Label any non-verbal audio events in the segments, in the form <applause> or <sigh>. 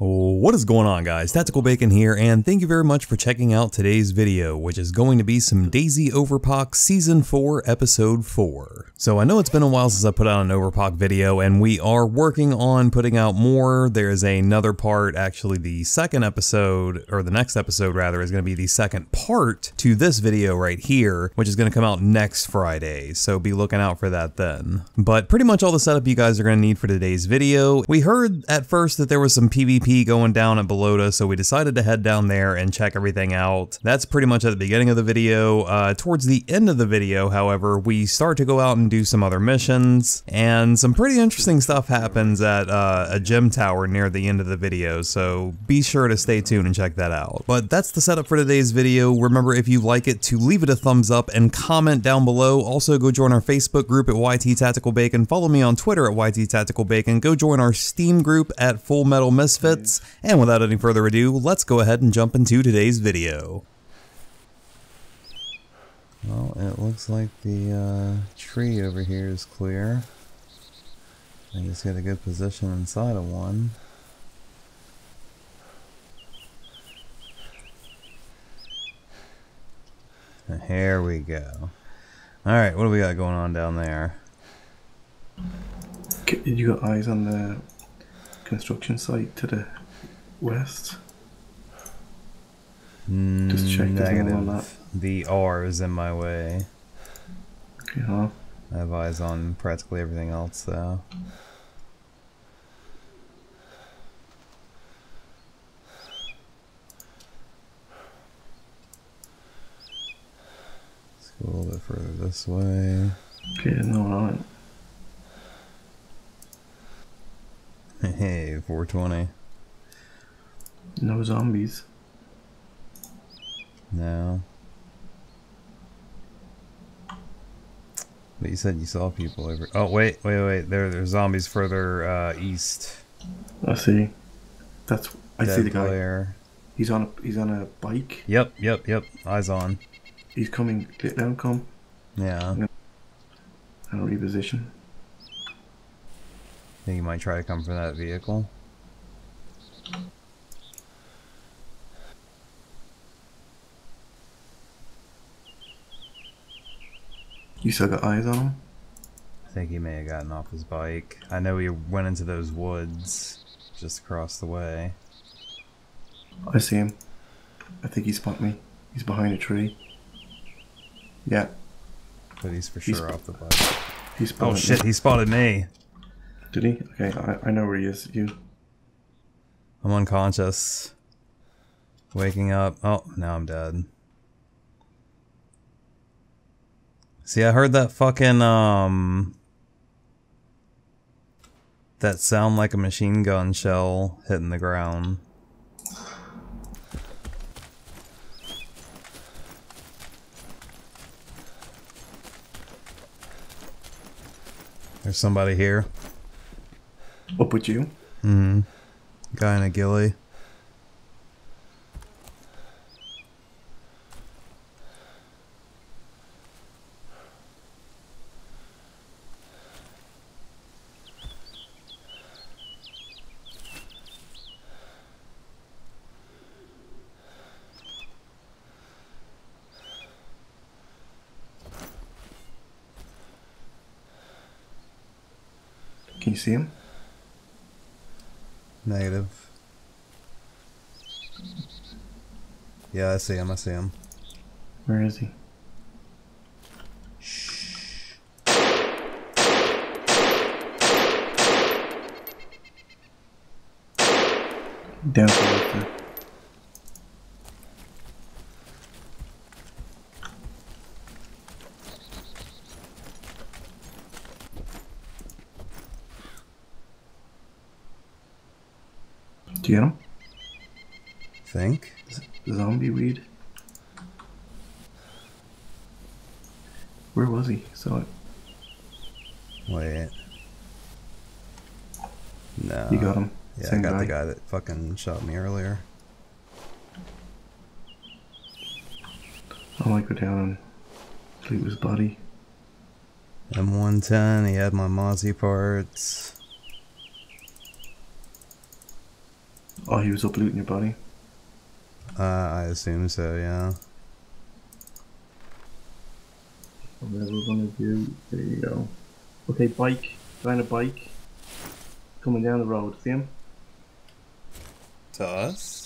What is going on guys, Tactical Bacon here and thank you very much for checking out today's video which is going to be some DayZ Overpoch Season 4 Episode 4. So I know it's been a while since I put out an Overpoch video and we are working on putting out more. There's another part, actually the second episode, or the next episode rather, is going to be the second part to this video right here which is going to come out next Friday, so be looking out for that then. But pretty much all the setup you guys are going to need for today's video. We heard at first that there was some PvP going down at Balota, so we decided to head down there and check everything out. That's pretty much at the beginning of the video. Uh, towards the end of the video, however, we start to go out and do some other missions, and some pretty interesting stuff happens at uh, a gym tower near the end of the video, so be sure to stay tuned and check that out. But that's the setup for today's video. Remember, if you like it, to leave it a thumbs up and comment down below. Also, go join our Facebook group at YT Tactical Bacon. Follow me on Twitter at YT Tactical Bacon. Go join our Steam group at Full Metal Misfits and without any further ado, let's go ahead and jump into today's video. Well, it looks like the uh, tree over here is clear. I just get a good position inside of one. Here we go. Alright, what do we got going on down there? You got eyes on the construction site to the west? Mm, Just check Negative. The R is in my way. Yeah. I have eyes on practically everything else though. Let's go a little bit further this way. Okay, no, not. <laughs> Hey, 420. No zombies. No. But you said you saw people over. Oh wait, wait, wait! There, there's zombies further uh, east. I see. That's I Dead see the guy. player. He's on a he's on a bike. Yep, yep, yep. Eyes on. He's coming. Let him come. Yeah. I don't reposition. Think you might try to come for that vehicle. You still got eyes on him? I think he may have gotten off his bike. I know he went into those woods just across the way. I see him. I think he spotted me. He's behind a tree. Yeah. But he's for He's sure off the bike. He Oh shit, me. he spotted me. Did he? Okay, I, I know where he is. You. I'm unconscious. Waking up. Oh, now I'm dead. See, I heard that fucking, um... That sound like a machine gun shell hitting the ground. There's somebody here. Up with you. Mm. Guy in a ghillie. Can you see him? Negative. Yeah, I see him, I see him. Where is he? Down to get him? Think? Zombie weed. Where was he? Saw it. Wait. No. You got him. Yeah, Same I got guy. the guy that fucking shot me earlier. I might go down and loot his body. M110, he had my Mozzie parts. Oh, he was up looting your body. Uh, I assume so, yeah. Whatever we're gonna do. There you go. Okay, bike. Find a bike. Coming down the road. See him? To us?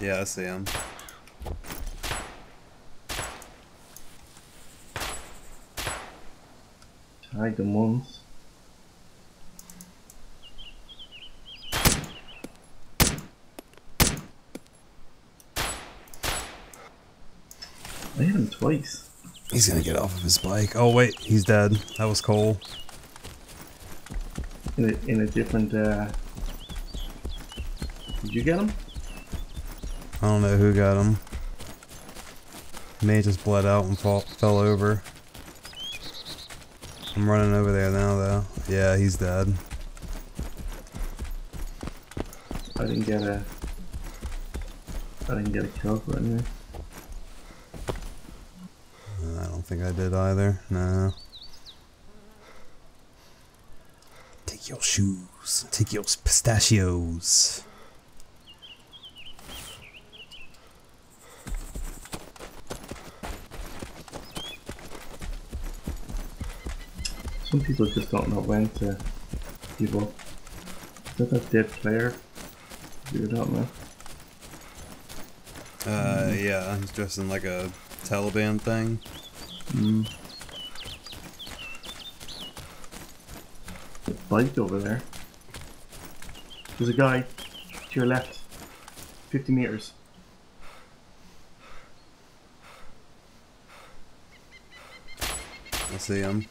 Yeah, I see him. Tag them once. I hit him twice. He's gonna get off of his bike. Oh wait, he's dead. That was Cole. In a, in a different, uh... Did you get him? I don't know who got him. May just bled out and fall, fell over. I'm running over there now though. Yeah, he's dead. I didn't get a... I didn't get a kill for it anyway. I don't think I did either. No. Take your shoes. Take your pistachios. Some people just don't know when to give up. Is that a dead player? You don't know. Uh, yeah, he's dressed in like a Taliban thing. Mm. The bike over there. There's a guy to your left. 50 meters. I see him.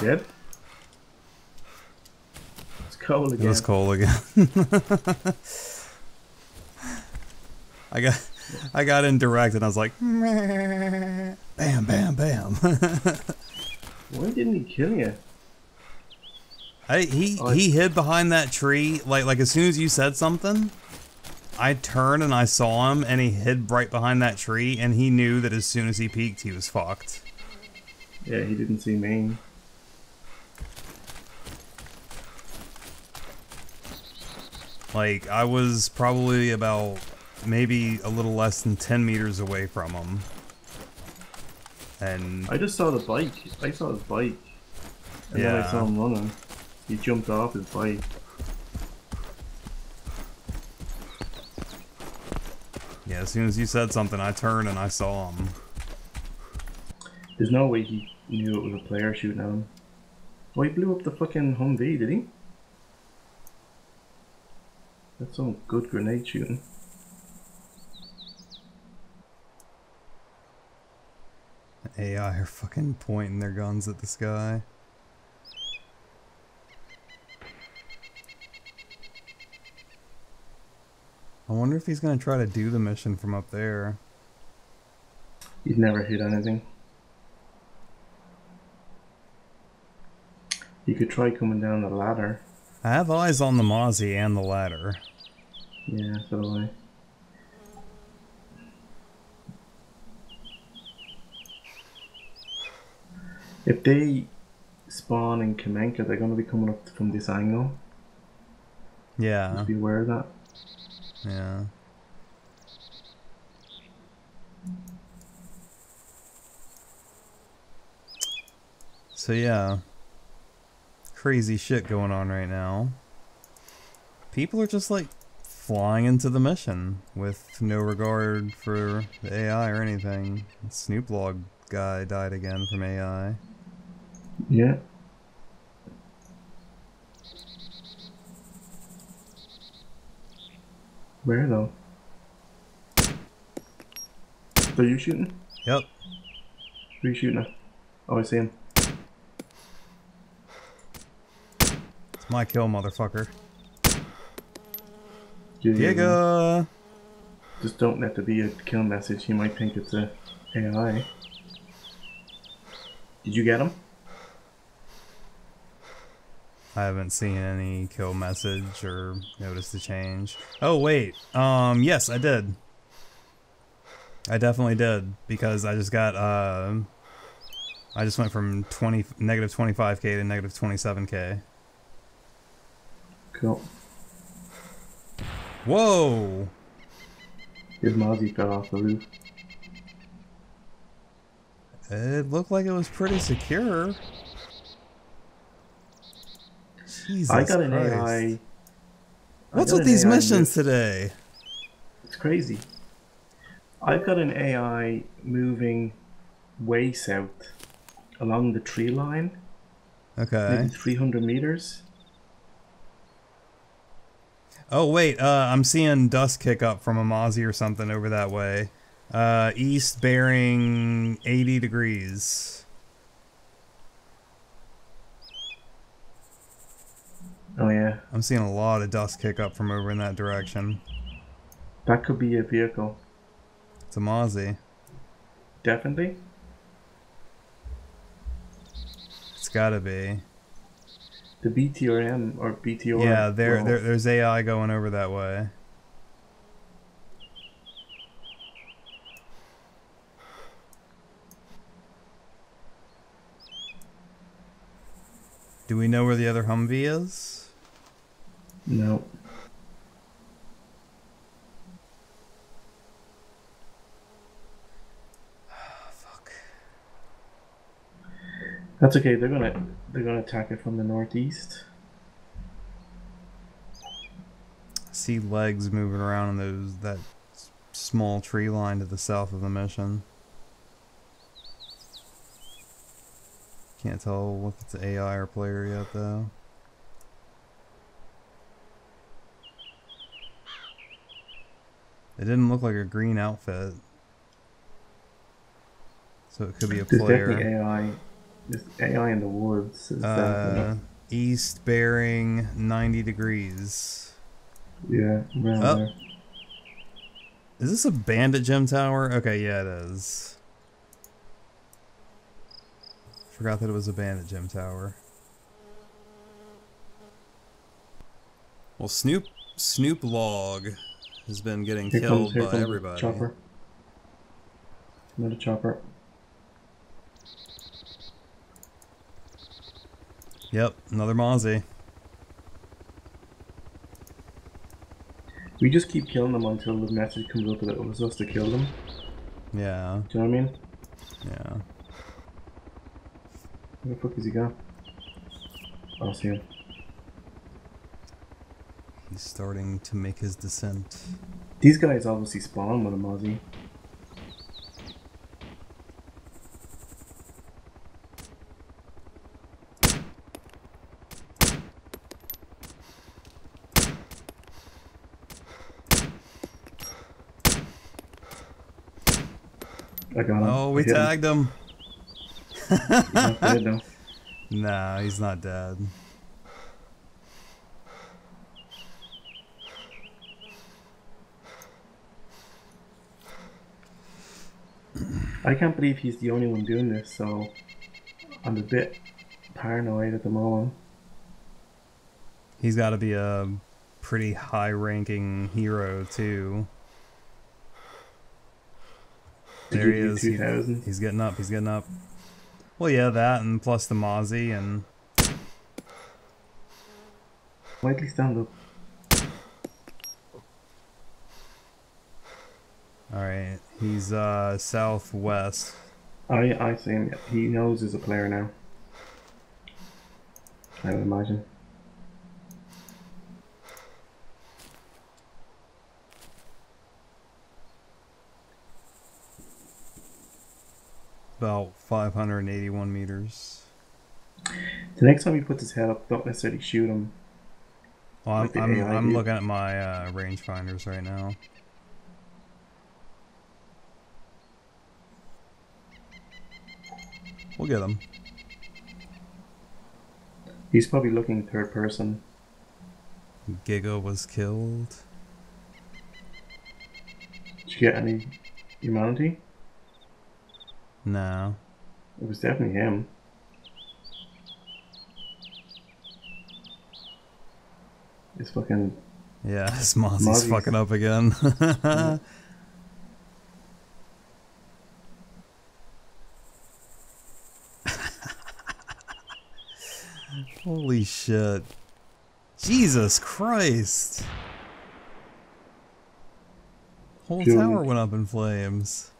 Dead? It's Cole It was Cole again. <laughs> I got I got in direct and I was like <laughs> bam bam bam. <laughs> Why didn't he kill you? I, he Oh, he hid behind that tree like like as soon as you said something I turned and I saw him and he hid right behind that tree and he knew that as soon as he peeked he was fucked. Yeah, he didn't see me. Like I was probably about maybe a little less than 10 meters away from him. And I just saw the bike. I saw his bike. And then I saw him running. He jumped off his bike. yeah, as soon as you said something I turned and I saw him. There's no way he knew it was a player shooting at him. Well, he blew up the fucking Humvee, did he? That's some good grenade shooting. AI are fucking pointing their guns at the sky. I wonder if he's gonna try to do the mission from up there. He'd never hit anything. He could try coming down the ladder. I have eyes on the Mozzie and the ladder. Yeah, so do I. If they spawn in Kamenka, they're going to be coming up from this angle. Yeah, Just be aware of that. yeah. So yeah, crazy shit going on right now. People are just like flying into the mission with no regard for the AI or anything. Snoop Log guy died again from AI. Yeah. Where though? Are you shooting? Yep. Who are you shooting at? Oh, I see him. It's my kill, motherfucker. Yeah. Just don't let there be a kill message. He might think it's a AI. Did you get him? I haven't seen any kill message or noticed a change. Oh wait, um, yes, I did. I definitely did because I just got uh, I just went from twenty negative twenty five k to negative twenty seven k. Cool. Whoa! His Mozzie fell off the roof. It looked like it was pretty secure. Jesus I got an Christ. AI. I What's with these AI missions move- today? It's crazy. I've got an AI moving way south along the tree line, Okay. maybe 300 meters. Oh wait, uh, I'm seeing dust kick up from a Mozzie or something over that way. Uh, east bearing 80 degrees. Oh yeah, I'm seeing a lot of dust kick up from over in that direction. that could be a vehicle. It's a Mozzie. Definitely. It's gotta be. The BTRM or BTR. Yeah, there, there, there's AI going over that way. Do we know where the other Humvee is? No. That's okay. They're gonna they're gonna attack it from the northeast. see legs moving around in those that small tree line to the south of the mission. Can't tell if it's AI or player yet though. It didn't look like a green outfit. So it could be a player. definitely AI. There's AI in the woods. Uh, east bearing 90 degrees. yeah, around oh. there. Is this a bandit gem tower? Okay, yeah, it is. Forgot that it was a bandit gem tower. Well, Snoop Snoop Log has been getting Here killed comes, by everybody. Chopper. Another chopper. Yep, another Mozzie. We just keep killing them until the message comes up that it was us to kill them. Yeah, Do you know what I mean? yeah. Where the fuck is he gone? Oh, I see him. He's starting to make his descent. These guys obviously spawn with a Mozzie. I got him. Oh, we him. tagged him. Dead though. Nah, he's not dead. I can't believe he's the only one doing this, so I'm a bit paranoid at the moment. He's got to be a pretty high-ranking hero too. To There he is. He- he's getting up. He's getting up. Well, yeah, that and plus the Mozzie and Widely stand up. all right. He's uh southwest. I I see him. He knows he's a player now. I would imagine. About 581 meters. The next time he puts his head up, don't necessarily shoot him. Well, I'm Like I'm, I'm looking at my uh, rangefinders right now. We'll get him. He's probably looking third person. Giga was killed. Did you get any humanity? No. It was definitely him. It's fucking. Yeah, <laughs> this Mozzie's Mozzie's- fucking up again. <laughs> Holy shit. Jesus Christ. Whole Dude. tower went up in flames.